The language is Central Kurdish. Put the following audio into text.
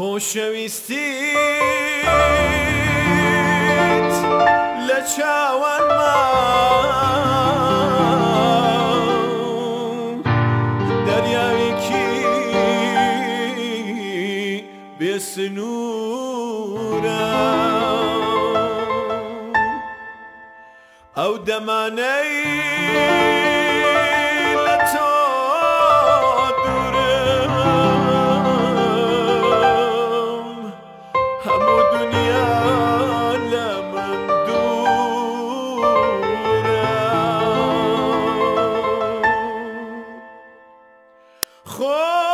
خۆشەویستیت لە چاوانما دەریاوێکی بێسنوورە ئەو دەمانەی Goh!